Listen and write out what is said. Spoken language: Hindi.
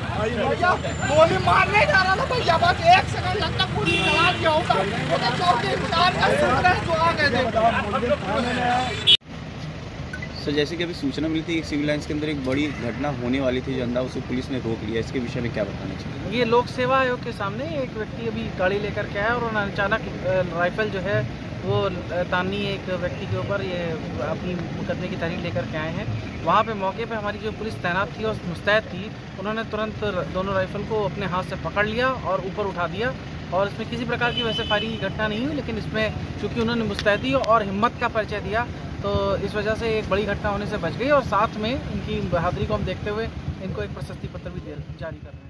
गोली मारने जा रहा था भैया बस एक सेकंड लगता गोली चला दिया होगा कर रहे हैं जो आ गए थे बताओ, मुंडे थाने में है। सर जैसे कि अभी सूचना मिली थी सिविल लाइन्स के अंदर एक बड़ी घटना होने वाली थी जो अंदर उसे पुलिस ने रोक लिया। इसके विषय में क्या बताना चाहिए ये लोक सेवा आयोग के सामने एक व्यक्ति अभी गाड़ी लेकर के आया और अचानक राइफल जो है, वो तानी एक व्यक्ति के ऊपर ये अपनी मुकदमे की तहरीर लेकर के आए हैं। वहाँ पे मौके पे हमारी जो पुलिस तैनात थी और मुस्तैद थी, उन्होंने तुरंत दोनों राइफल को अपने हाथ से पकड़ लिया और ऊपर उठा दिया। और इसमें किसी प्रकार की वैसे फायरिंग की घटना नहीं हुई, लेकिन इसमें चूँकि उन्होंने मुस्तैदी और हिम्मत का परिचय दिया तो इस वजह से एक बड़ी घटना होने से बच गई और साथ में इनकी बहादुरी को हम देखते हुए इनको एक प्रशस्ति पत्र भी दे जारी कर रहे हैं।